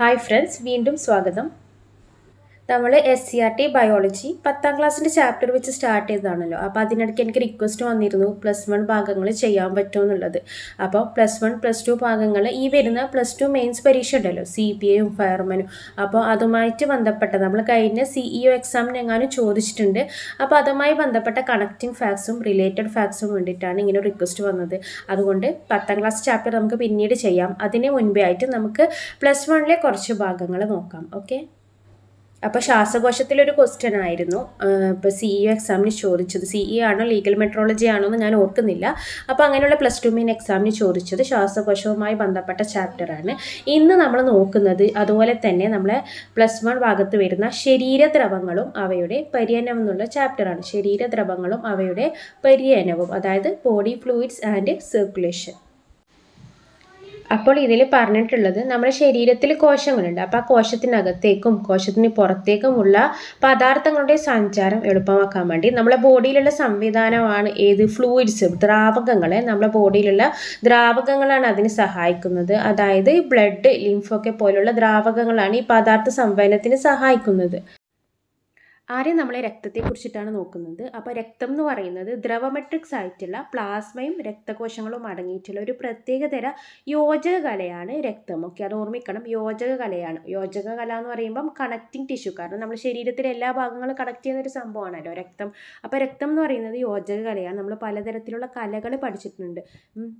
Hi friends വീണ്ടും സ്വാഗതം. നമ്മൾ S C R T biology പത്താം ക്ലാസ്സിന്റെ ചാപ്റ്റർ വെച്ച് സ്റ്റാർട്ട് ചെയ്തതാണല്ലോ. അപ്പോൾ അതിനിടയ്ക്ക് എനിക്ക് റിക്വസ്റ്റ് വന്നിരുന്നു പ്ലസ് വൺ ഭാഗങ്ങൾ ചെയ്യാൻ പറ്റുമോ എന്നുള്ളത്. അപ്പോൾ പ്ലസ് വൺ പ്ലസ് ടു ഭാഗങ്ങൾ ഈ വരുന്ന പ്ലസ് ടു മെയിൻസ് പരീക്ഷ ഉണ്ടല്ലോ സി പി എയും ഫയർമാനും അപ്പോൾ അതുമായിട്ട് ബന്ധപ്പെട്ട നമ്മൾ കഴിഞ്ഞ സി ഇ ഒ എക്സാമിന് എങ്ങാനും ചോദിച്ചിട്ടുണ്ട്. അപ്പോൾ അതുമായി ബന്ധപ്പെട്ട കണക്റ്റിംഗ് ഫാക്സും റിലേറ്റഡ് ഫാക്സും വേണ്ടിയിട്ടാണ് ഇങ്ങനെ റിക്വസ്റ്റ് വന്നത്. അതുകൊണ്ട് പത്താം ക്ലാസ് ചാപ്റ്റർ നമുക്ക് പിന്നീട് ചെയ്യാം. അതിന് മുൻപേ ആയിട്ട് നമുക്ക് പ്ലസ് വണ്ണിലെ കുറച്ച് ഭാഗങ്ങൾ നോക്കാം. ഓക്കെ അപ്പോൾ ശ്വാസകോശത്തിലൊരു ക്വസ്റ്റ്യൻ ആയിരുന്നു. ഇപ്പോൾ സി ഇ എക്സാമിന് ചോദിച്ചത്. സി ഇ ആണോ ലീഗൽ മെട്രോളജി ആണോ എന്ന് ഞാൻ ഓർക്കുന്നില്ല. അപ്പോൾ അങ്ങനെയുള്ള പ്ലസ് ടു മീൻ എക്സാമിന് ചോദിച്ചത് ശ്വാസകോശവുമായി ബന്ധപ്പെട്ട ചാപ്റ്ററാണ് ഇന്ന് നമ്മൾ നോക്കുന്നത് അതുപോലെ തന്നെ നമ്മളെ പ്ലസ് വൺ ഭാഗത്ത് വരുന്ന ശരീരദ്രവങ്ങളും അവയുടെ പര്യനം എന്നുള്ള ചാപ്റ്ററാണ് ശരീരദ്രവങ്ങളും അവയുടെ പര്യനവും അതായത് ബോഡി ഫ്ലൂയിഡ്സ് ആൻഡ് സർക്കുലേഷൻ അപ്പോൾ ഇതിൽ പറഞ്ഞിട്ടുള്ളത് നമ്മുടെ ശരീരത്തിൽ കോശങ്ങളുണ്ട്. അപ്പോൾ ആ കോശത്തിനകത്തേക്കും കോശത്തിന് പുറത്തേക്കുമുള്ള പദാർത്ഥങ്ങളുടെ സഞ്ചാരം എളുപ്പമാക്കാൻ വേണ്ടി നമ്മുടെ ബോഡിയിലുള്ള സംവിധാനമാണ് ഏത്? ഫ്ലൂയിഡ്സ് ദ്രാവകങ്ങളെ നമ്മുടെ ബോഡിയിലുള്ള ദ്രാവകങ്ങളാണ് അതിന് സഹായിക്കുന്നത്. അതായത് ബ്ലഡ് ലിംഫൊക്കെ പോലുള്ള ദ്രാവകങ്ങളാണ് ഈ പദാർത്ഥ സംവഹനത്തിന് സഹായിക്കുന്നത്. ആദ്യം നമ്മളെ രക്തത്തെ കുറിച്ചിട്ടാണ് നോക്കുന്നത്. അപ്പോൾ രക്തം എന്ന് പറയുന്നത് ദ്രവമെട്രിക്സ് ആയിട്ടുള്ള പ്ലാസ്മയും രക്തകോശങ്ങളും അടങ്ങിയിട്ടുള്ള ഒരു പ്രത്യേകതര യോജക കലയാണ് രക്തം. ഓക്കെ അത് ഓർമ്മിക്കണം. യോജക കലയാണ് യോജക കല എന്ന് പറയുമ്പം കണക്റ്റിംഗ് ടിഷ്യൂ കാരണം നമ്മൾ ശരീരത്തിലെ എല്ലാ ഭാഗങ്ങളും കണക്ട് ചെയ്യുന്ന ഒരു സംഭവമാണല്ലോ രക്തം. അപ്പോൾ രക്തം എന്ന് പറയുന്നത് യോജക കലയാണ് നമ്മൾ പലതരത്തിലുള്ള കലകൾ പഠിച്ചിട്ടുണ്ട്.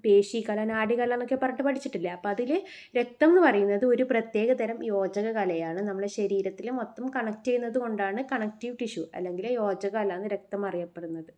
പേശി കല നാടികല എന്നൊക്കെ പറഞ്ഞിട്ട് പഠിച്ചിട്ടില്ലേ? അപ്പോൾ അതിൽ രക്തം എന്ന് പറയുന്നത് ഒരു പ്രത്യേകതരം യോജക കലയാണ് നമ്മളെ ശരീരത്തിൽ മൊത്തം കണക്ട് ചെയ്യുന്നത് കൊണ്ടാണ് കണക്ട് കണക്റ്റീവ് ടിഷ്യൂ അല്ലെങ്കിൽ യോജക അല്ലാന്ന് രക്തം അറിയപ്പെടുന്നത്.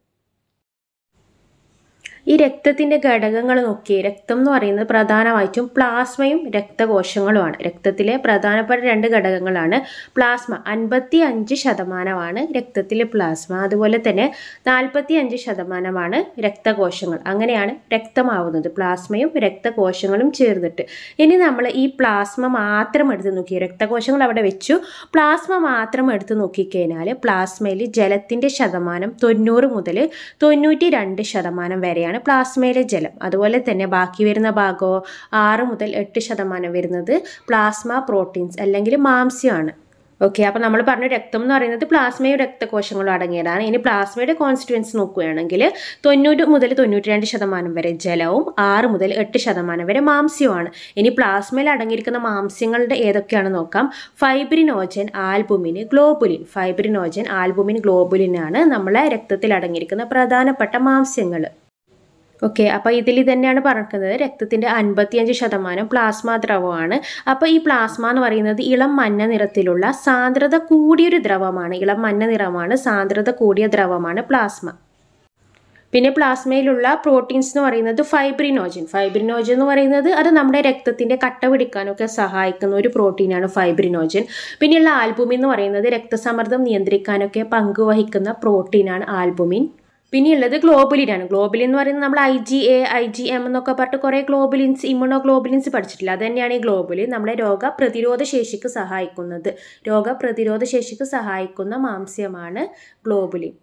ഈ രക്തത്തിന്റെ ഘടകങ്ങൾ നോക്കി രക്തം എന്ന് പറയുന്നത് പ്രധാനമായിട്ടും പ്ലാസ്മയും രക്തകോശങ്ങളുമാണ്. രക്തത്തിലെ പ്രധാനപ്പെട്ട രണ്ട് ഘടകങ്ങളാണ് പ്ലാസ്മ അൻപത്തി അഞ്ച് ശതമാനമാണ് രക്തത്തിലെ പ്ലാസ്മ അതുപോലെ തന്നെ നാൽപ്പത്തി അഞ്ച് ശതമാനമാണ് രക്തകോശങ്ങൾ. അങ്ങനെയാണ് രക്തമാവുന്നത്. പ്ലാസ്മയും രക്തകോശങ്ങളും ചേർന്നിട്ട്. ഇനി നമ്മൾ ഈ പ്ലാസ്മ മാത്രം എടുത്ത് നോക്കി രക്തകോശങ്ങൾ അവിടെ വെച്ചു. പ്ലാസ്മ മാത്രം എടുത്ത് നോക്കിക്കഴിഞ്ഞാൽ പ്ലാസ്മയിൽ ജലത്തിന്റെ ശതമാനം തൊണ്ണൂറ് മുതൽ തൊണ്ണൂറ്റി രണ്ട് ശതമാനം വരെയാണ് ആണ് പ്ലാസ്മയിലെ ജലം. അതുപോലെ തന്നെ ബാക്കി വരുന്ന ഭാഗമോ ആറ് മുതൽ എട്ട് ശതമാനം വരുന്നത് പ്ലാസ്മ പ്രോട്ടീൻസ് അല്ലെങ്കിൽ മാംസ്യമാണ് ഓക്കെ അപ്പോൾ നമ്മൾ പറഞ്ഞ രക്തം എന്ന് പറയുന്നത് പ്ലാസ്മയും രക്തകോശങ്ങളും അടങ്ങിയതാണ്. ഇനി പ്ലാസ്മയുടെ കോൺസ്റ്റിറ്റ്യൻസ് നോക്കുകയാണെങ്കിൽ തൊണ്ണൂറ് മുതൽ തൊണ്ണൂറ്റി രണ്ട് ശതമാനം വരെ ജലവും ആറ് മുതൽ എട്ട് ശതമാനം വരെ മാംസ്യമാണ് ഇനി പ്ലാസ്മയിൽ അടങ്ങിയിരിക്കുന്ന മാംസ്യങ്ങളുടെ ഏതൊക്കെയാണ് നോക്കാം? Fibrinogen albumin globulin. Fibrinogen albumin ഗ്ലോബുലിനാണ് നമ്മളെ രക്തത്തിൽ അടങ്ങിയിരിക്കുന്ന പ്രധാനപ്പെട്ട മാംസ്യങ്ങൾ. ഓക്കെ അപ്പോൾ ഇതിൽ തന്നെയാണ് പറഞ്ഞിരിക്കുന്നത്. രക്തത്തിന്റെ അൻപത്തിയഞ്ച് ശതമാനം പ്ലാസ്മ ദ്രവമാണ്. അപ്പോൾ ഈ പ്ലാസ്മ എന്ന് പറയുന്നത് ഇളം മഞ്ഞ നിറത്തിലുള്ള സാന്ദ്രത കൂടിയൊരു ദ്രവമാണ്. ഇളം മഞ്ഞ നിറമാണ് സാന്ദ്രത കൂടിയ ദ്രവമാണ് പ്ലാസ്മ പിന്നെ പ്ലാസ്മയിലുള്ള പ്രോട്ടീൻസ് എന്ന് പറയുന്നത് ഫൈബ്രിനോജൻ ഫൈബ്രിനോജൻ എന്ന് പറയുന്നത് അത് നമ്മുടെ രക്തത്തിന്റെ കട്ട പിടിക്കാനൊക്കെ സഹായിക്കുന്ന ഒരു പ്രോട്ടീനാണ് ഫൈബ്രിനോജൻ പിന്നെയുള്ള ആൽബുമിൻ എന്ന് പറയുന്നത് രക്തസമ്മർദ്ദം നിയന്ത്രിക്കാനൊക്കെ പങ്കുവഹിക്കുന്ന പ്രോട്ടീനാണ് ആൽബുമിൻ പിന്നെയുള്ളത് ഗ്ലോബലിനാണ് ഗ്ലോബുലിൻ എന്ന് പറയുന്നത് നമ്മൾ I G A I G M എന്നൊക്കെ പറഞ്ഞിട്ട് കുറേ ഗ്ലോബലിൻസ് ഇമ്മ്യൂണോ ഗ്ലോബലിൻസ് പഠിച്ചിട്ടില്ല. അത് തന്നെയാണ് ഈ ഗ്ലോബലിൻ നമ്മളെ രോഗ പ്രതിരോധ ശേഷിക്ക് സഹായിക്കുന്നത്. രോഗ പ്രതിരോധ ശേഷിക്ക് സഹായിക്കുന്ന മാംസ്യമാണ് ഗ്ലോബലിൻ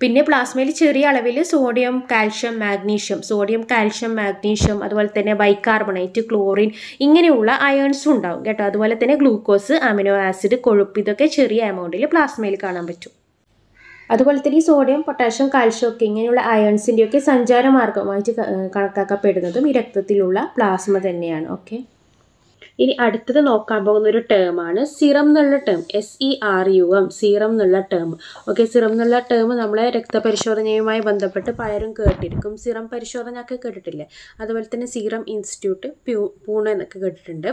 പിന്നെ പ്ലാസ്മയിൽ ചെറിയ അളവിൽ sodium calcium magnesium sodium calcium magnesium അതുപോലെ തന്നെ ബൈകാർബണേറ്റ് ക്ലോറിൻ ഇങ്ങനെയുള്ള അയേൺസും ഉണ്ടാവും കേട്ടോ. അതുപോലെ തന്നെ ഗ്ലൂക്കോസ് അമിനോ ആസിഡ് കൊഴുപ്പ് ഇതൊക്കെ ചെറിയ എമൗണ്ടിൽ പ്ലാസ്മയിൽ കാണാൻ പറ്റും. അതുപോലെ തന്നെ ഈ സോഡിയം പൊട്ടാഷ്യം കാൽഷ്യം ഒക്കെ ഇങ്ങനെയുള്ള അയൺസിന്റെയൊക്കെ സഞ്ചാര മാർഗമായിട്ട് കണക്കാക്കപ്പെടുന്നതും ഈ രക്തത്തിലുള്ള പ്ലാസ്മ തന്നെയാണ്. ഓക്കെ ഇനി അടുത്തത് നോക്കാൻ പോകുന്ന ഒരു ടേം ആണ് സിറം എന്നുള്ള term S E R U M serum എന്നുള്ള ടേം ഓക്കെ സിറം എന്നുള്ള ടേം നമ്മളെ രക്തപരിശോധനയുമായി ബന്ധപ്പെട്ട് പലരും കേട്ടിരിക്കും. സിറം പരിശോധന ഒക്കെ കേട്ടിട്ടില്ലേ? അതുപോലെ തന്നെ സിറം ഇൻസ്റ്റിറ്റ്യൂട്ട് പ്യൂ പൂണെ എന്നൊക്കെ കേട്ടിട്ടുണ്ട്.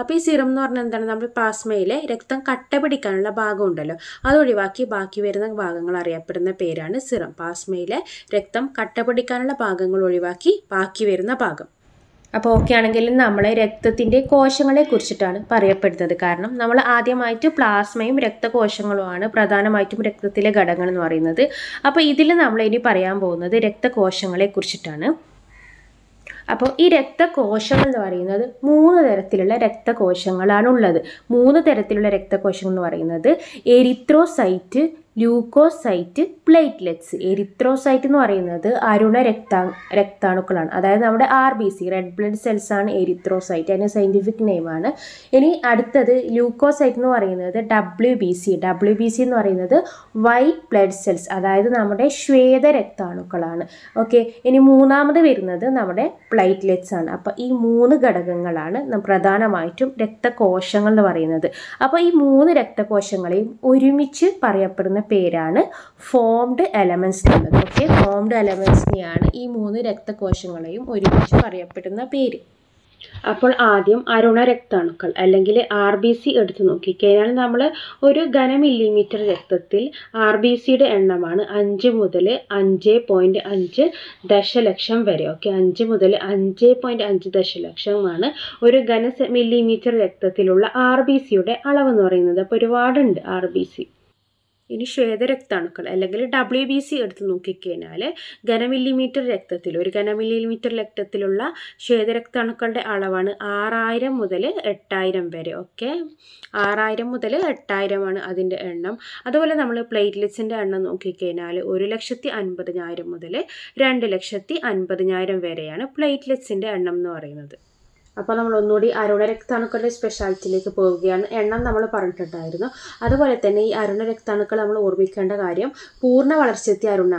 അപ്പോൾ ഈ സിറം എന്ന് പറഞ്ഞാൽ എന്താണ്? നമ്മൾ പ്ലാസ്മയിലെ രക്തം കട്ട പിടിക്കാനുള്ള ഭാഗം ഉണ്ടല്ലോ. അത് ബാക്കി വരുന്ന ഭാഗങ്ങൾ അറിയപ്പെടുന്ന പേരാണ് സിറം. പ്ലാസ്മയിലെ രക്തം കട്ട പിടിക്കാനുള്ള ഭാഗങ്ങൾ ഒഴിവാക്കി ബാക്കി വരുന്ന ഭാഗം. അപ്പോൾ ഓക്കെ ആണെങ്കിൽ നമ്മൾ രക്തത്തിന്റെ കോശങ്ങളെ കുറിച്ചിട്ടാണ് പറയപ്പെടുന്നത്. കാരണം നമ്മൾ ആദ്യമായിട്ട് പ്ലാസ്മയും രക്തകോശങ്ങളുമാണ് പ്രധാനമായിട്ടും രക്തത്തിലെ ഘടകങ്ങൾ എന്ന് പറയുന്നത്. അപ്പോൾ ഇതിൽ നമ്മൾ ഇനി പറയാൻ പോകുന്നത് രക്തകോശങ്ങളെ കുറിച്ചിട്ടാണ്. അപ്പോൾ ഈ രക്തകോശങ്ങൾ എന്ന് പറയുന്നത് മൂന്ന് തരത്തിലുള്ള രക്തകോശങ്ങളാണ് ഉള്ളത്. മൂന്ന് തരത്തിലുള്ള രക്തകോശങ്ങൾ എന്ന് പറയുന്നത് എരിത്രോസൈറ്റ് ല്യൂക്കോസൈറ്റ് പ്ലേറ്റ്ലെറ്റ്സ്. എരിത്രോസൈറ്റ് എന്ന് പറയുന്നത് അരുണ രക്താ രക്താണുക്കളാണ്. അതായത് നമ്മുടെ R B C red blood cells ആണ് എരിത്രോസൈറ്റ്. അതിന്റെ സയന്റിഫിക് നെയിമാണ് ഇനി അടുത്തത് ല്യൂക്കോസൈറ്റ് എന്ന് പറയുന്നത് W B C W B C എന്ന് പറയുന്നത് വൈറ്റ് ബ്ലഡ് സെൽസ് അതായത് നമ്മുടെ ശ്വേത രക്താണുക്കളാണ്. ഓക്കെ ഇനി മൂന്നാമത് വരുന്നത് നമ്മുടെ പ്ലേറ്റ്ലെറ്റ്സ് ആണ്. അപ്പോൾ ഈ മൂന്ന് ഘടകങ്ങളാണ് പ്രധാനമായിട്ടും രക്തകോശങ്ങൾ എന്ന് പറയുന്നത്. അപ്പോൾ ഈ മൂന്ന് രക്തകോശങ്ങളെയും ഒരുമിച്ച് പറയപ്പെടുന്ന പേരാണ് ഫോംഡ് എലമെൻസ് എന്നുള്ളത്. ഓക്കെ ഫോംഡ് എലമെൻസിനെയാണ് ഈ മൂന്ന് രക്തകോശങ്ങളെയും ഒരുമിച്ച് പറയപ്പെടുന്ന പേര്. അപ്പോൾ ആദ്യം അരുണ രക്താണുക്കൾ അല്ലെങ്കിൽ ആർ ബി സി എടുത്തു നോക്കിക്കഴിഞ്ഞാൽ നമ്മൾ ഒരു ഘന മില്ലിമീറ്റർ രക്തത്തിൽ ആർ ബി സിയുടെ എണ്ണമാണ് അഞ്ച് മുതൽ അഞ്ച് പോയിന്റ് അഞ്ച് ദശലക്ഷം വരെ. ഓക്കെ അഞ്ച് മുതൽ അഞ്ച് പോയിന്റ് അഞ്ച് ദശലക്ഷമാണ് ഒരു ഘന മില്ലിമീറ്റർ രക്തത്തിലുള്ള ആർ ബി സിയുടെ അളവെന്ന് പറയുന്നത്. അപ്പോൾ ഒരുപാടുണ്ട് ആർ ബി സി ഇനി ശ്വേതരക്താണുക്കൾ അല്ലെങ്കിൽ ഡബ്ല്യു ബി സി എടുത്ത് നോക്കിക്കഴിഞ്ഞാൽ ഘനമില്ലിമീറ്റർ രക്തത്തിൽ ഒരു ഘനമില്ലിമീറ്റർ രക്തത്തിലുള്ള ശ്വേതരക്താണുക്കളുടെ അളവാണ് ആറായിരം മുതൽ എട്ടായിരം വരെ ഓക്കെ ആറായിരം മുതൽ എട്ടായിരമാണ് അതിന്റെ എണ്ണം. അതുപോലെ നമ്മൾ പ്ലേറ്റ്ലെറ്റ്സിന്റെ എണ്ണം നോക്കിക്കഴിഞ്ഞാൽ ഒരു ലക്ഷത്തി അൻപതിനായിരം മുതൽ രണ്ട് ലക്ഷത്തി അൻപതിനായിരം വരെയാണ് പ്ലേറ്റ്ലെറ്റ്സിന്റെ എണ്ണം എന്ന് പറയുന്നത്. അപ്പോൾ നമ്മൾ ഒന്നുകൂടി അരുണ രക്താണുക്കളുടെ സ്പെഷ്യാലിറ്റിയിലേക്ക് പോവുകയാണ്. എണ്ണം നമ്മൾ പറഞ്ഞിട്ടുണ്ടായിരുന്നു. അതുപോലെ തന്നെ ഈ അരുണ രക്താണുക്കൾ നമ്മൾ ഓർമ്മിക്കേണ്ട കാര്യം പൂർണ വളർച്ചയെത്തിയ അരുണ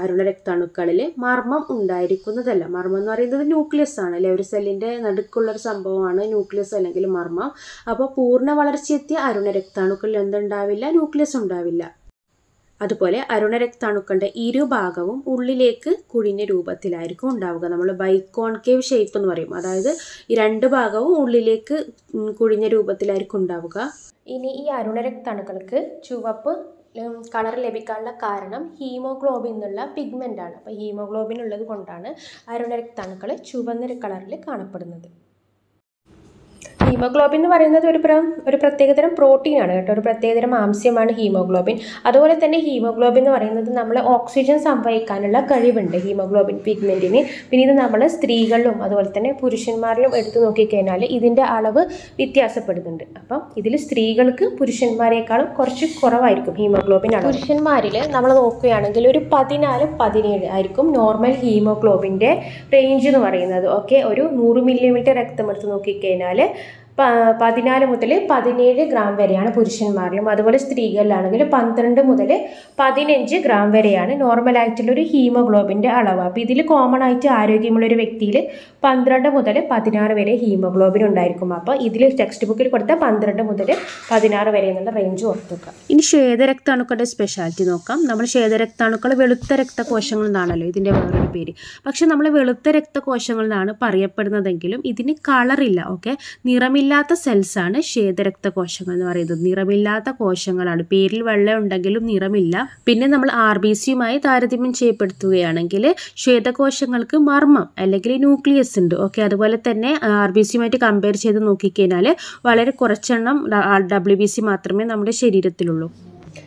അരുണ രക്താണുക്കളിൽ മർമ്മം ഉണ്ടായിരിക്കുന്നതല്ല. മർമ്മം എന്ന് പറയുന്നത് ന്യൂക്ലിയസ് ആണ്. അല്ലെ? ഒരു സെല്ലിന്റെ നടുക്കുള്ള ഒരു സംഭവമാണ് ന്യൂക്ലിയസ് അല്ലെങ്കിൽ മർമ്മം. അപ്പോൾ പൂർണ വളർച്ചയെത്തിയ അരുണ രക്താണുക്കളിൽ എന്തുണ്ടാവില്ല? ന്യൂക്ലിയസ് ഉണ്ടാവില്ല. അതുപോലെ അരുണരക്താണുക്കളുടെ ഇരുഭാഗവും ഉള്ളിലേക്ക് കുഴിഞ്ഞ രൂപത്തിലായിരിക്കും ഉണ്ടാവുക. നമ്മൾ ബൈക്കോൺകേവ് ഷേപ്പ് എന്ന് പറയും. അതായത് രണ്ട് ഭാഗവും ഉള്ളിലേക്ക് കുഴിഞ്ഞ രൂപത്തിലായിരിക്കും ഉണ്ടാവുക. ഇനി ഈ അരുണരക്താണുക്കൾക്ക് ചുവപ്പ് കളർ ലഭിക്കാനുള്ള കാരണം ഹീമോഗ്ലോബിൻ എന്നുള്ള പിഗ്മെന്റാണ് അപ്പോൾ ഹീമോഗ്ലോബിൻ ഉള്ളത് കൊണ്ടാണ് അരുണരക്താണുക്കൾ ചുവന്ന കളറിൽ കാണപ്പെടുന്നത്. ഹീമോഗ്ലോബിൻ എന്ന് പറയുന്നത് ഒരു ഒരു പ്രത്യേകതരം പ്രോട്ടീനാണ് കേട്ടോ. ഒരു പ്രത്യേകതരം ആംസ്യമാണ് ഹീമോഗ്ലോബിൻ അതുപോലെ തന്നെ ഹീമോഗ്ലോബിൻ എന്ന് പറയുന്നത് നമ്മൾ ഓക്സിജൻ സംഭവിക്കാനുള്ള കഴിവുണ്ട് ഹീമോഗ്ലോബിൻ പിഗ്മെന്റിന് പിന്നെ ഇത് നമ്മൾ സ്ത്രീകളിലും അതുപോലെ തന്നെ പുരുഷന്മാരിലും എടുത്തു നോക്കിക്കഴിഞ്ഞാൽ ഇതിന്റെ അളവ് വ്യത്യാസപ്പെടുന്നുണ്ട്. അപ്പം ഇതിൽ സ്ത്രീകൾക്ക് പുരുഷന്മാരെക്കാളും കുറച്ച് കുറവായിരിക്കും ഹീമോഗ്ലോബിൻ അളവ്. പുരുഷന്മാരിൽ നമ്മൾ നോക്കുകയാണെങ്കിൽ ഒരു പതിനാല് പതിനേഴ് ആയിരിക്കും നോർമൽ ഹീമോഗ്ലോബിന്റെ റേഞ്ച് എന്ന് പറയുന്നത്. ഓക്കെ ഒരു നൂറ് മില്ലിമീറ്റർ രക്തം എടുത്ത് നോക്കിക്കഴിഞ്ഞാൽ പതിനാല് മുതൽ പതിനേഴ് ഗ്രാം വരെയാണ് പുരുഷന്മാരിലും. അതുപോലെ സ്ത്രീകളിലാണെങ്കിൽ പന്ത്രണ്ട് മുതൽ പതിനഞ്ച് ഗ്രാം വരെയാണ് നോർമൽ നോർമലായിട്ടുള്ളൊരു ഹീമോഗ്ലോബിന്റെ അളവ്. അപ്പോൾ ഇതിൽ കോമൺ ആയിട്ട് ആരോഗ്യമുള്ള ഒരു വ്യക്തിയിൽ പന്ത്രണ്ട് മുതൽ പതിനാറ് വരെ ഹീമോഗ്ലോബിൻ ഉണ്ടായിരിക്കും. അപ്പോൾ ഇതിൽ ടെക്സ്റ്റ് ബുക്കിൽ കൊടുത്ത പന്ത്രണ്ട് മുതൽ പതിനാറ് വരെ എന്നുള്ള റേഞ്ച് ഓർത്തുക ഇനി ശ്വേതരക്താണുക്കളുടെ സ്പെഷ്യാലിറ്റി നോക്കാം. നമ്മൾ ശ്വേതരക്താണുക്കൾ വെളുത്ത രക്തകോശങ്ങൾ എന്നാണല്ലോ ഇതിന്റെ വേറൊരു പേര്. പക്ഷേ നമ്മൾ വെളുത്ത രക്തകോശങ്ങൾ എന്നാണ് പറയപ്പെടുന്നതെങ്കിലും ഇതിന് കളറില്ല ഓക്കെ നിറമില്ലാത്ത സെൽസാണ് ശ്വേതരക്ത കോശങ്ങൾ എന്ന് പറയുന്നത്. നിറമില്ലാത്ത കോശങ്ങളാണ്. പേരിൽ വെള്ളം ഉണ്ടെങ്കിലും നിറമില്ല. പിന്നെ നമ്മൾ ആർ ബി സിയുമായി താരതമ്യം ചെയ്യപ്പെടുത്തുകയാണെങ്കിൽ ശ്വേതകോശങ്ങൾക്ക് മർമ്മം അല്ലെങ്കിൽ ന്യൂക്ലിയസ് ഉണ്ട്. ഓക്കെ അതുപോലെ തന്നെ ആർ ബി സിയുമായിട്ട് കമ്പയർ ചെയ്ത് നോക്കിക്കഴിഞ്ഞാൽ വളരെ കുറച്ചെണ്ണം ഡബ്ല്യു ബി സി മാത്രമേ നമ്മുടെ ശരീരത്തിലുള്ളൂ.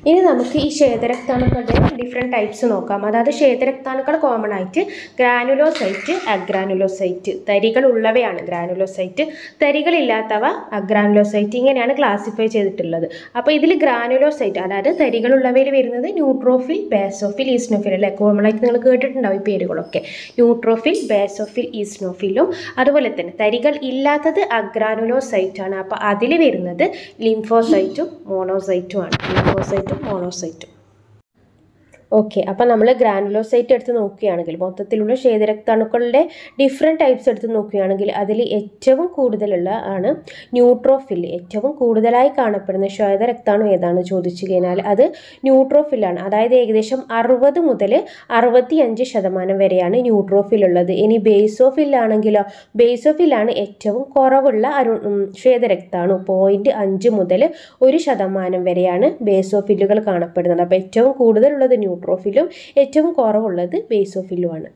ഇനി നമുക്ക് ഈ ശ്വേതരക്താണുക്കളുടെ ഡിഫറെന്റ് ടൈപ്സ് നോക്കാം. അതായത് ശ്വേതരക്താണുക്കൾ കോമൺ ആയിട്ട് ഗ്രാനുലോസൈറ്റ് അഗ്രാനുലോസൈറ്റ്. തരികൾ ഉള്ളവയാണ് ഗ്രാനുലോസൈറ്റ്. തരികളില്ലാത്തവ അഗ്രാനുലോസൈറ്റ്. ഇങ്ങനെയാണ് ക്ലാസിഫൈ ചെയ്തിട്ടുള്ളത്. അപ്പോൾ ഇതിൽ ഗ്രാനുലോസൈറ്റ് അതായത് തരികളുള്ളവയിൽ വരുന്നത് ന്യൂട്രോഫിൽ ബേസോഫിൽ ഈസ്നോഫിൽ അല്ലേ? കോമൺ ആയിട്ട് നിങ്ങൾ കേട്ടിട്ടുണ്ടാവും ഈ പേരുകളൊക്കെ. ന്യൂട്രോഫിൽ ബേസോഫിൽ ഈസ്നോഫിലും അതുപോലെ തന്നെ തരികൾ ഇല്ലാത്തത് അഗ്രാനുലോസൈറ്റ് ആണ്. അപ്പോൾ അതിൽ വരുന്നത് ലിംഫോസൈറ്റും മോണോസൈറ്റും ആണ്. ലിംഫോസൈറ്റും മോണോസൈറ്റും. ഓക്കെ അപ്പോൾ നമ്മൾ ഗ്രാനുലോസൈറ്റ് എടുത്ത് നോക്കുകയാണെങ്കിൽ മൊത്തത്തിലുള്ള ശേതരക്തണുക്കളുടെ ഡിഫറെന്റ് ടൈപ്സ് എടുത്ത് നോക്കുകയാണെങ്കിൽ അതിൽ ഏറ്റവും കൂടുതലുള്ള ആണ് ന്യൂട്രോഫിൽ ഏറ്റവും കൂടുതലായി കാണപ്പെടുന്ന ശ്വേതരക്താണു ഏതാണ് ചോദിച്ചു കഴിഞ്ഞാൽ അത് ന്യൂട്രോഫിലാണ് അതായത് ഏകദേശം അറുപത് മുതൽ അറുപത്തി അഞ്ച് ശതമാനം വരെയാണ് ന്യൂട്രോഫിൽ ഉള്ളത്. ഇനി ബേസോഫിലാണെങ്കിലോ ബേസോഫിലാണ് ഏറ്റവും കുറവുള്ള അരു ശ്വേതരക്താണു പോയിന്റ് അഞ്ച് മുതൽ ഒരു ശതമാനം വരെയാണ് ബേസോഫില്ലുകൾ കാണപ്പെടുന്നത്. അപ്പോൾ ഏറ്റവും കൂടുതലുള്ളത് ന്യൂട്രോഫിലും ഏറ്റവും കുറവുള്ളത് ബേസോഫിലുമാണ്.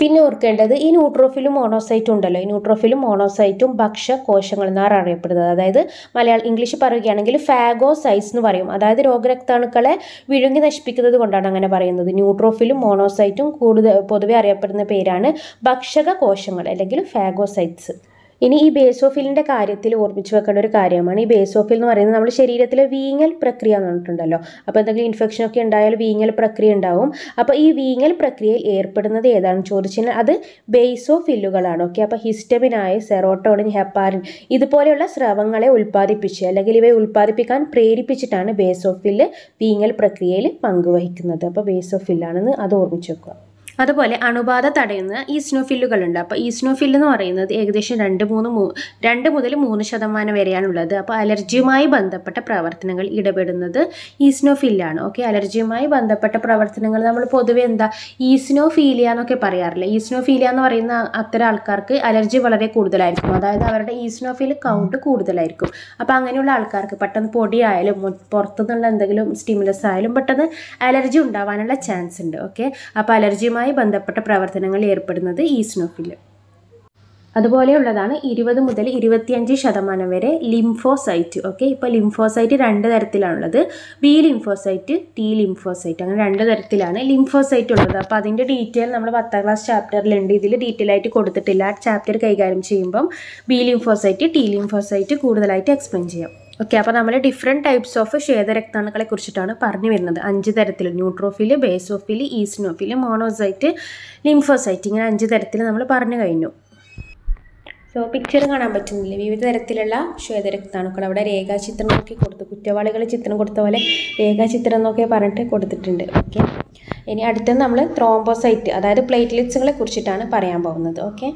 പിന്നെ ഓർക്കേണ്ടത് ഈ ന്യൂട്രോഫിലും മോണോസൈറ്റും ഉണ്ടല്ലോ. ഈ ന്യൂട്രോഫിലും മോണോസൈറ്റും ഭക്ഷ്യകോശങ്ങൾ എന്നാണ് അറിയപ്പെടുന്നത്. അതായത് മലയാളം ഇംഗ്ലീഷ് പറയുകയാണെങ്കിൽ ഫാഗോസൈറ്റ്സ് എന്ന് പറയും. അതായത് രോഗരക്താണുക്കളെ വിഴുങ്ങി നശിപ്പിക്കുന്നത് കൊണ്ടാണ് അങ്ങനെ പറയുന്നത്. ന്യൂട്രോഫിലും മോണോസൈറ്റും കൂടുതൽ പൊതുവെ അറിയപ്പെടുന്ന പേരാണ് ഭക്ഷക കോശങ്ങൾ അല്ലെങ്കിൽ ഫാഗോസൈറ്റ്സ്. ഇനി ഈ ബേസോഫിലിന്റെ കാര്യത്തിൽ ഓർമ്മിച്ച് വെക്കേണ്ട ഒരു കാര്യമാണ്. ഈ ബേസോഫിൽ എന്ന് പറയുന്നത് നമ്മുടെ ശരീരത്തിലെ വീങ്ങൽ പ്രക്രിയ എന്ന് പറഞ്ഞിട്ടുണ്ടല്ലോ. അപ്പോൾ എന്തെങ്കിലും ഇൻഫെക്ഷൻ ഒക്കെ ഉണ്ടായാൽ വീങ്ങൽ പ്രക്രിയ ഉണ്ടാവും. അപ്പോൾ ഈ വീങ്ങൽ പ്രക്രിയയിൽ ഏർപ്പെടുന്നത് ഏതാണെന്ന് ചോദിച്ചാൽ അത് ബേസോഫില്ലുകളാണ് ഓക്കെ? അപ്പോൾ ഹിസ്റ്റമിനായ സെറോട്ടോണിൻ ഹെപ്പാരിൻ ഇതുപോലെയുള്ള സ്രവങ്ങളെ ഉൽപ്പാദിപ്പിച്ച് അല്ലെങ്കിൽ ഇവയെ ഉൽപ്പാദിപ്പിക്കാൻ പ്രേരിപ്പിച്ചിട്ടാണ് ബേസോഫിൽ വീങ്ങൽ പ്രക്രിയയിൽ പങ്കുവഹിക്കുന്നത്. അപ്പോൾ ബേസോഫില്ലാണെന്ന് അത് ഓർമ്മിച്ച് വെക്കുക. അതുപോലെ അണുബാധ തടയുന്ന ഈസ്നോഫില്ലുകളുണ്ട് അപ്പോൾ ഈസ്നോഫില്ല് എന്ന് പറയുന്നത് ഏകദേശം രണ്ട് മൂന്ന് രണ്ട് മുതൽ മൂന്ന് ശതമാനം വരെയാണുള്ളത് അപ്പോൾ അലർജിയുമായി ബന്ധപ്പെട്ട പ്രവർത്തനങ്ങൾ ഇടപെടുന്നത് ഈസ്നോഫില്ലാണ് ഓക്കെ അലർജിയുമായി ബന്ധപ്പെട്ട പ്രവർത്തനങ്ങൾ നമ്മൾ പൊതുവെ എന്താ? ഈസ്നോഫീലിയ എന്നൊക്കെ പറയാറില്ല? ഈസ്നോഫീലിയ എന്ന് പറയുന്ന അത്തരം ആൾക്കാർക്ക് അലർജി വളരെ കൂടുതലായിരിക്കും. അതായത് അവരുടെ ഈസ്നോഫിൽ കൗണ്ട് കൂടുതലായിരിക്കും. അപ്പോൾ അങ്ങനെയുള്ള ആൾക്കാർക്ക് പെട്ടെന്ന് പൊടിയായാലും പുറത്തുനിന്നുള്ള എന്തെങ്കിലും സ്റ്റിമുലസ് ആയാലും പെട്ടെന്ന് അലർജി ഉണ്ടാവാനുള്ള ചാൻസ് ഉണ്ട്. ഓക്കെ അപ്പോൾ അലർജിയുമായി ബന്ധപ്പെട്ട പ്രവർത്തനങ്ങളിൽ ഏർപ്പെടുന്നത് ഈസ്നോഫിൽ അതുപോലെയുള്ളതാണ് ഇരുപത് മുതൽ ഇരുപത്തിയഞ്ച് ശതമാനം വരെ ലിംഫോസൈറ്റ്. ഓക്കെ ഇപ്പോൾ ലിംഫോസൈറ്റ് രണ്ട് തരത്തിലാണുള്ളത്. B lymphocyte T lymphocyte. അങ്ങനെ രണ്ട് തരത്തിലാണ് ലിംഫോസൈറ്റ് ഉള്ളത്. അപ്പോൾ അതിന്റെ ഡീറ്റെയിൽ നമ്മൾ പത്താം ക്ലാസ് ചാപ്റ്ററിലുണ്ട്. ഇതിൽ ഡീറ്റെയിൽ ആയിട്ട് കൊടുത്തിട്ടില്ല. ആ ചാപ്റ്റർ കൈകാര്യം ചെയ്യുമ്പം ബി ലിംഫോസൈറ്റ് ടി ലിംഫോസൈറ്റ് കൂടുതലായിട്ട് എക്സ്പ്ലെയിൻ ചെയ്യാം. ഓക്കെ അപ്പോൾ നമ്മൾ ഡിഫറെന്റ് ടൈപ്സ് ഓഫ് ശ്വേതരക്താണുക്കളെ കുറിച്ചിട്ടാണ് പറഞ്ഞു വരുന്നത്. അഞ്ച് തരത്തിൽ neutrophil basophil eosinophil monocyte lymphocyte ഇങ്ങനെ അഞ്ച് തരത്തിൽ നമ്മൾ പറഞ്ഞു കഴിഞ്ഞു. സോ പിക്ചർ കാണാൻ പറ്റുന്നില്ല? വിവിധ തരത്തിലുള്ള ശ്വേതരക്താണുക്കൾ അവിടെ രേഖാചിത്രം നോക്കി കൊടുത്തു. കുറ്റവാളികൾ ചിത്രം കൊടുത്ത പോലെ രേഖാചിത്രം എന്നൊക്കെ പറഞ്ഞിട്ട് കൊടുത്തിട്ടുണ്ട്. ഓക്കെ ഇനി അടുത്തത് നമ്മൾ ത്രോംബോസൈറ്റ് അതായത് പ്ലേറ്റ്ലെറ്റ്സുകളെ കുറിച്ചിട്ടാണ് പറയാൻ പോകുന്നത്. ഓക്കെ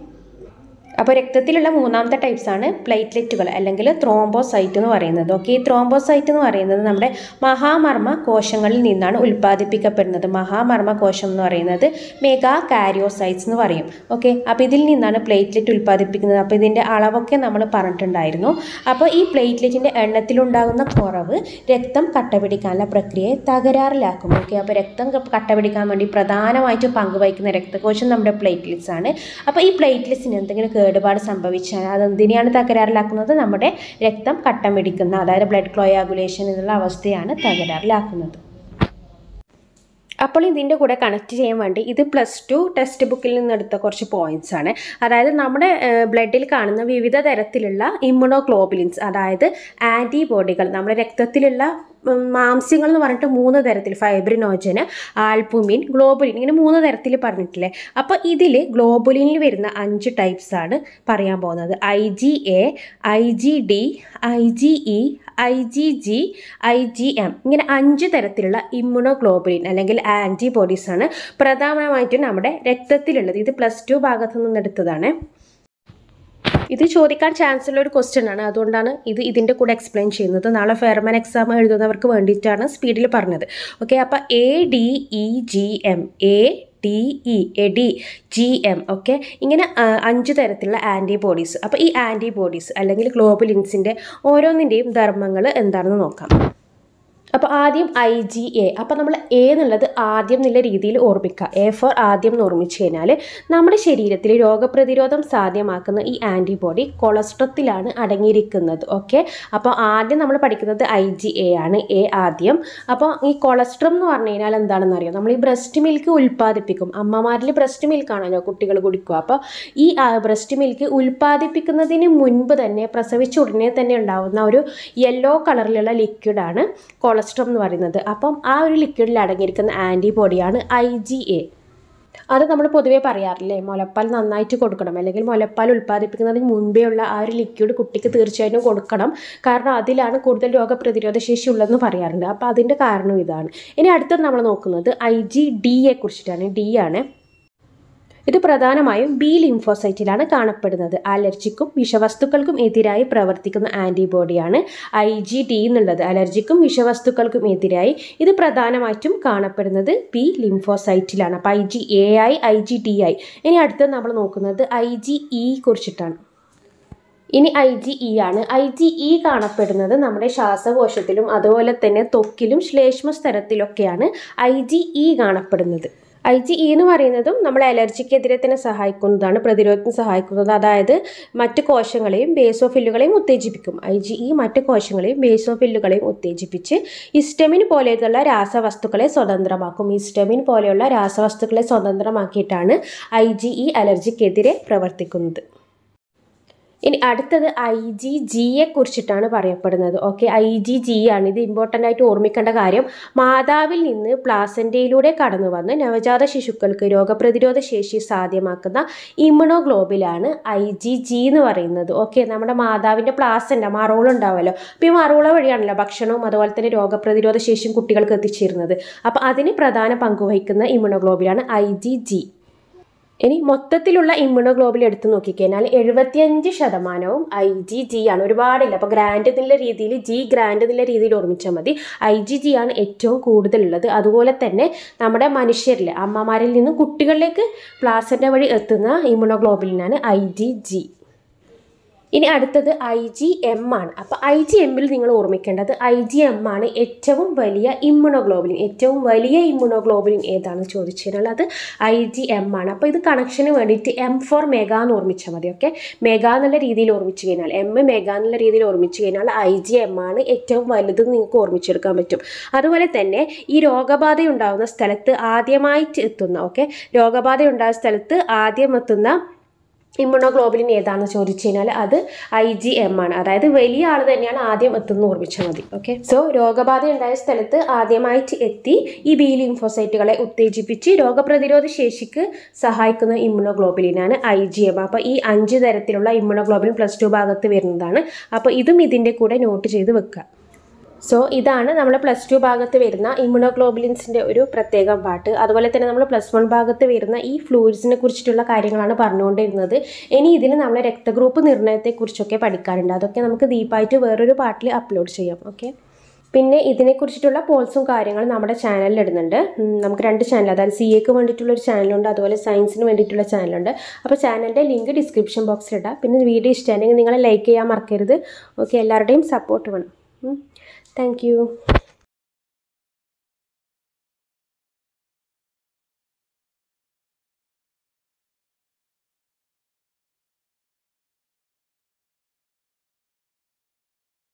അപ്പോൾ രക്തത്തിലുള്ള മൂന്നാമത്തെ ടൈപ്സ് ആണ് പ്ലേറ്റ്ലെറ്റുകൾ അല്ലെങ്കിൽ ത്രോംബോസൈറ്റ് എന്ന് പറയുന്നത്. ഓക്കെ ഈ ത്രോംബോസൈറ്റ് എന്ന് പറയുന്നത് നമ്മുടെ മഹാമർമ്മ കോശങ്ങളിൽ നിന്നാണ് ഉൽപ്പാദിപ്പിക്കപ്പെടുന്നത്. മഹാമർമ്മ കോശം എന്ന് പറയുന്നത് മെഗാ കാരിയോസൈറ്റ്സ് എന്ന് പറയും. ഓക്കെ അപ്പോൾ ഇതിൽ നിന്നാണ് പ്ലേറ്റ്ലെറ്റ് ഉൽപ്പാദിപ്പിക്കുന്നത്. അപ്പോൾ ഇതിന്റെ അളവൊക്കെ നമ്മൾ പറഞ്ഞിട്ടുണ്ടായിരുന്നു. അപ്പോൾ ഈ പ്ലേറ്റ്ലെറ്റിന്റെ എണ്ണത്തിലുണ്ടാകുന്ന കുറവ് രക്തം കട്ടപിടിക്കാനുള്ള പ്രക്രിയയെ തകരാറിലാക്കും. ഓക്കെ അപ്പോൾ രക്തം കട്ടപിടിക്കാൻ വേണ്ടി പ്രധാനമായിട്ടും പങ്കുവഹിക്കുന്ന രക്തകോശം നമ്മുടെ പ്ലേറ്റ്ലെറ്റ്സ് ആണ്. അപ്പോൾ ഈ പ്ലേറ്റ്ലെറ്റ്സിന് എന്തെങ്കിലും കേടുപാട് സംഭവിച്ചാൽ അതെന്തിനെയാണ് തകരാറിലാക്കുന്നത്? നമ്മുടെ രക്തം കട്ടം പിടിക്കുന്ന അതായത് ബ്ലഡ് ക്ലോയാഗുലേഷൻ എന്നുള്ള അവസ്ഥയാണ് തകരാറിലാക്കുന്നത്. അപ്പോൾ ഇതിന്റെ കൂടെ കണക്ട് ചെയ്യാൻ വേണ്ടി ഇത് പ്ലസ് ടു ടെക്സ്റ്റ് ബുക്കിൽ നിന്നെടുത്ത കുറച്ച് പോയിന്റ്സ് ആണ്. അതായത് നമ്മുടെ ബ്ലഡിൽ കാണുന്ന വിവിധ തരത്തിലുള്ള ഇമ്മ്യൂണോഗ്ലോബുലിൻസ് അതായത് ആന്റിബോഡികൾ നമ്മുടെ രക്തത്തിലുള്ള മാംസ്യങ്ങൾ എന്ന് പറഞ്ഞിട്ട് മൂന്ന് തരത്തിൽ ഫൈബ്രിനോജന് ആൽബുമിൻ ഗ്ലോബുലിൻ ഇങ്ങനെ മൂന്ന് തരത്തിൽ പറഞ്ഞിട്ടില്ലേ? അപ്പോൾ ഇതിൽ ഗ്ലോബുലിനിൽ വരുന്ന അഞ്ച് ടൈപ്സ് ആണ് പറയാൻ പോകുന്നത്. I G A I G D I G E I G G I G M ഇങ്ങനെ അഞ്ച് തരത്തിലുള്ള ഇമ്മ്യൂണോഗ്ലോബുലിൻ അല്ലെങ്കിൽ ആന്റിബോഡീസ് ആണ് പ്രധാനമായിട്ടും നമ്മുടെ രക്തത്തിലുള്ളത്. ഇത് പ്ലസ് ടു ഭാഗത്തു നിന്നെടുത്തതാണ്. ഇത് ചോദിക്കാൻ ചാൻസ് ഉള്ള ഒരു ക്വസ്റ്റ്യൻ ആണ്. അതുകൊണ്ടാണ് ഇത് ഇതിന്റെ കൂടെ എക്സ്പ്ലെയിൻ ചെയ്യുന്നത്. നാളെ ഫെയർമാൻ എക്സാം എഴുതുന്നവർക്ക് വേണ്ടിയിട്ടാണ് സ്പീഡിൽ പറഞ്ഞത്. ഓക്കെ അപ്പോൾ A D E G M A D E A D G M okay ഇങ്ങനെ അഞ്ച് തരത്തിലുള്ള ആന്റിബോഡീസ് അപ്പോൾ ഈ ആന്റിബോഡീസ് അല്ലെങ്കിൽ ഗ്ലോബുലിൻസിന്റെ ഓരോന്നിന്റെയും ധർമ്മങ്ങൾ എന്താണെന്ന് നോക്കാം. അപ്പോൾ ആദ്യം ഐ ജി എ അപ്പോൾ നമ്മൾ എ എന്നുള്ളത് ആദ്യം എന്നുള്ള രീതിയിൽ ഓർമ്മിക്കുക. എ ഫോർ ആദ്യം എന്ന് ഓർമ്മിച്ച് കഴിഞ്ഞാൽ നമ്മുടെ ശരീരത്തിൽ രോഗപ്രതിരോധം സാധ്യമാക്കുന്ന ഈ ആന്റിബോഡി കൊളസ്ട്രത്തിലാണ് അടങ്ങിയിരിക്കുന്നത്. ഓക്കെ അപ്പോൾ ആദ്യം നമ്മൾ പഠിക്കുന്നത് ഐ ജി എ ആണ്. എ ആദ്യം. അപ്പോൾ ഈ കൊളസ്ട്രം എന്ന് പറഞ്ഞു കഴിഞ്ഞാൽ എന്താണെന്ന് അറിയാം? നമ്മൾ ഈ ബ്രസ്റ്റ് മിൽക്ക് ഉൽപ്പാദിപ്പിക്കും. അമ്മമാരിൽ ബ്രസ്റ്റ് മിൽക്ക് ആണല്ലോ കുട്ടികൾ കുടിക്കുക. അപ്പോൾ ഈ ബ്രസ്റ്റ് മിൽക്ക് ഉൽപ്പാദിപ്പിക്കുന്നതിന് മുൻപ് തന്നെ പ്രസവിച്ച ഉടനെ തന്നെ ഉണ്ടാകുന്ന ഒരു യെല്ലോ കളറിലുള്ള ലിക്വിഡാണ് കൊളസ്ട്രോം എന്ന് പറയുന്നത്. അപ്പം ആ ഒരു ലിക്വിഡിൽ അടങ്ങിയിരിക്കുന്ന ആന്റിബോഡിയാണ് ഐ ജി എ അത് നമ്മൾ പൊതുവേ പറയാറില്ലേ മുലപ്പാൽ നന്നായിട്ട് കൊടുക്കണം. അല്ലെങ്കിൽ മുലപ്പാൽ ഉൽപ്പാദിപ്പിക്കുന്നതിന് മുൻപേ ഉള്ള ആ ഒരു ലിക്വിഡ് കുട്ടിക്ക് തീർച്ചയായിട്ടും കൊടുക്കണം. കാരണം അതിലാണ് കൂടുതൽ രോഗപ്രതിരോധ ശേഷി ഉള്ളതെന്ന് പറയാറുണ്ട്. അപ്പോൾ അതിന്റെ കാരണം ഇതാണ്. ഇനി അടുത്തത് നമ്മൾ നോക്കുന്നത് ഐ ജി ഡി യെ കുറിച്ചിട്ടാണ്. ഡി ആണ് ഇത് പ്രധാനമായും ബി ലിംഫോസൈറ്റിലാണ് കാണപ്പെടുന്നത്. അലർജിക്കും വിഷവസ്തുക്കൾക്കും എതിരായി പ്രവർത്തിക്കുന്ന ആന്റിബോഡിയാണ് ഐ ജി ഡി എന്നുള്ളത്. അലർജിക്കും വിഷവസ്തുക്കൾക്കും എതിരായി ഇത് പ്രധാനമായിട്ടും കാണപ്പെടുന്നത് ബി ലിംഫോസൈറ്റിലാണ് അപ്പോൾ I G A I I G D I ഇനി അടുത്തത് നമ്മൾ നോക്കുന്നത് ഐ ജി ഇ കുറിച്ചിട്ടാണ്. ഇനി ഐ ജി ഇ ആണ്. ഐ ജി ഇ കാണപ്പെടുന്നത് നമ്മുടെ ശ്വാസകോശത്തിലും അതുപോലെ തന്നെ ത്വക്കിലും ശ്ലേഷ്മ സ്ഥലത്തിലൊക്കെയാണ് ഐ ജി ഇ കാണപ്പെടുന്നത്. ഐ ജി ഇ എന്ന് പറയുന്നതും നമ്മളെ അലർജിക്കെതിരെ തന്നെ സഹായിക്കുന്നതാണ് പ്രതിരോധത്തിന് സഹായിക്കുന്നത്. അതായത് മറ്റ് കോശങ്ങളെയും ബേസോഫില്ലുകളെയും ഉത്തേജിപ്പിക്കും. ഐ ജി ഇ മറ്റ് കോശങ്ങളെയും ബേസോഫില്ലുകളെയും ഉത്തേജിപ്പിച്ച് ഇസ്റ്റമിൻ പോലെയുള്ള രാസവസ്തുക്കളെ സ്വതന്ത്രമാക്കും. ഇസ്റ്റമിൻ പോലെയുള്ള രാസവസ്തുക്കളെ സ്വതന്ത്രമാക്കിയിട്ടാണ് ഐ ജി ഇ അലർജിക്കെതിരെ പ്രവർത്തിക്കുന്നത്. ഇനി അടുത്തത് ഐ ജി ജിയെ കുറിച്ചിട്ടാണ് പറയപ്പെടുന്നത്. ഓക്കെ ഐ ജി ജി ആണ് ഇത് ഇമ്പോർട്ടന്റ് ആയിട്ട് ഓർമ്മിക്കേണ്ട കാര്യം മാതാവിൽ നിന്ന് പ്ലാസന്റയിലൂടെ കടന്നു വന്ന് നവജാത ശിശുക്കൾക്ക് രോഗപ്രതിരോധ ശേഷി സാധ്യമാക്കുന്ന ഇമ്യൂണോഗ്ലോബിലാണ് ഐ ജി ജി എന്ന് പറയുന്നത്. ഓക്കെ നമ്മുടെ മാതാവിന്റെ പ്ലാസന്റ മറോള ഉണ്ടാവുമല്ലോ അപ്പോൾ ഈ മറോള വഴിയാണല്ലോ ഭക്ഷണവും അതുപോലെ തന്നെ രോഗപ്രതിരോധ ശേഷിയും കുട്ടികൾക്ക് എത്തിച്ചേരുന്നത്. അപ്പോൾ അതിന് പ്രധാന പങ്കുവഹിക്കുന്ന ഇമ്മണോഗ്ലോബിലാണ് ഐ ജി ജി. ഇനി മൊത്തത്തിലുള്ള ഇമ്മ്യൂണോഗ്ലോബിൽ എടുത്തു നോക്കിക്കഴിഞ്ഞാൽ എഴുപത്തിയഞ്ച് ശതമാനവും ഐ ജി ജി ആണ്. ഒരുപാടില്ല. അപ്പോൾ ഗ്രാൻഡ് എന്നുള്ള രീതിയിൽ ജി ഗ്രാൻഡ് എന്നുള്ള രീതിയിൽ ഓർമ്മിച്ചാൽ മതി. ഐ ജി ജി ആണ് ഏറ്റവും കൂടുതലുള്ളത്. അതുപോലെ തന്നെ നമ്മുടെ മനുഷ്യരിൽ അമ്മമാരിൽ നിന്നും കുട്ടികളിലേക്ക് പ്ലാസന്റെ വഴി എത്തുന്ന ഇമ്മ്യൂണോഗ്ലോബിലിനാണ് ഐ ജി ജി ഇനി അടുത്തത് ഐ ജി എം ആണ്. അപ്പോൾ ഐ ജി എമ്മിൽ നിങ്ങൾ ഓർമ്മിക്കേണ്ടത് ഐ ജി എം ആണ് ഏറ്റവും വലിയ ഇമ്മ്യൂണോഗ്ലോബിലിൻ ഏറ്റവും വലിയ ഇമ്മ്യൂണോഗ്ലോബിലിൻ ഏതാണ് ചോദിച്ചു കഴിഞ്ഞാൽ അത് ഐ ജി എം ആണ്. അപ്പോൾ ഇത് കണക്ഷന് വേണ്ടിയിട്ട് എം ഫോർ മെഗാ എന്ന് ഓർമ്മിച്ചാൽ മതി ഓക്കെ മെഗാ എന്നുള്ള രീതിയിൽ ഓർമ്മിച്ചു കഴിഞ്ഞാൽ എം മെഗാ എന്നുള്ള രീതിയിൽ ഓർമ്മിച്ച് കഴിഞ്ഞാൽ ഐ ജി എം ആണ് ഏറ്റവും വലുത് നിങ്ങൾക്ക് ഓർമ്മിച്ചെടുക്കാൻ പറ്റും. അതുപോലെ തന്നെ ഈ രോഗബാധ ഉണ്ടാകുന്ന സ്ഥലത്ത് ആദ്യമായിട്ട് എത്തുന്ന ഓക്കെ രോഗബാധ ഉണ്ടാകുന്ന സ്ഥലത്ത് ആദ്യം എത്തുന്ന ഇമ്മ്യൂണോഗ്ലോബുലിൻ ഏതാണെന്ന് ചോദിച്ചു കഴിഞ്ഞാൽ അത് ഐ ജി എം ആണ്. അതായത് വലിയ ആൾ തന്നെയാണ് ആദ്യം എത്തുന്നത് ഓർമ്മിച്ചാൽ മതി. ഓക്കെ സോ രോഗബാധ ഉണ്ടായ സ്ഥലത്ത് ആദ്യമായിട്ട് എത്തി ഈ ബി ലിംഫോസൈറ്റുകളെ ഉത്തേജിപ്പിച്ച് രോഗപ്രതിരോധ ശേഷിക്ക് സഹായിക്കുന്ന ഇമ്മ്യൂണോഗ്ലോബുലിനാണ് ഐ ജി എം അപ്പോൾ ഈ അഞ്ച് തരത്തിലുള്ള ഇമ്മ്യൂണോഗ്ലോബുലിൻ പ്ലസ് ടു ഭാഗത്ത് വരുന്നതാണ്. അപ്പോൾ ഇതും ഇതിന്റെ കൂടെ നോട്ട് ചെയ്ത് വെക്കുക. സോ ഇതാണ് നമ്മൾ പ്ലസ് ടു ഭാഗത്ത് വരുന്ന ഇമ്മ്യൂണോഗ്ലോബുലിൻസിന്റെ ഒരു പ്രത്യേക പാട്ട്. അതുപോലെ തന്നെ നമ്മൾ പ്ലസ് വൺ ഭാഗത്ത് വരുന്ന ഈ ഫ്ലൂയിഡ്സിനെ കുറിച്ചിട്ടുള്ള കാര്യങ്ങളാണ് പറഞ്ഞുകൊണ്ടിരുന്നത്. ഇനി ഇതിൽ നമ്മൾ രക്തഗ്രൂപ്പ് നിർണയത്തെക്കുറിച്ചൊക്കെ പഠിക്കാറുണ്ട് അതൊക്കെ നമുക്ക് ദീപായിട്ട് വേറൊരു പാട്ടിൽ അപ്ലോഡ് ചെയ്യാം. ഓക്കെ പിന്നെ ഇതിനെക്കുറിച്ചിട്ടുള്ള പോൾസും കാര്യങ്ങളും നമ്മുടെ ചാനലിൽ ഇടുന്നുണ്ട്. നമുക്ക് രണ്ട് ചാനൽ അതായത് സി എക്ക് വേണ്ടിയിട്ടുള്ള ഒരു ചാനലുണ്ട് അതുപോലെ സയൻസിന് വേണ്ടിയിട്ടുള്ള ചാനലുണ്ട് അപ്പോൾ ചാനലിന്റെ ലിങ്ക് ഡിസ്ക്രിപ്ഷൻ ബോക്സിലിടാം പിന്നെ വീഡിയോ ഇഷ്ടമാണെങ്കിൽ നിങ്ങളെ ലൈക്ക് ചെയ്യാൻ മറക്കരുത്. ഓക്കെ എല്ലാവരുടെയും സപ്പോർട്ട് വേണം. Thank you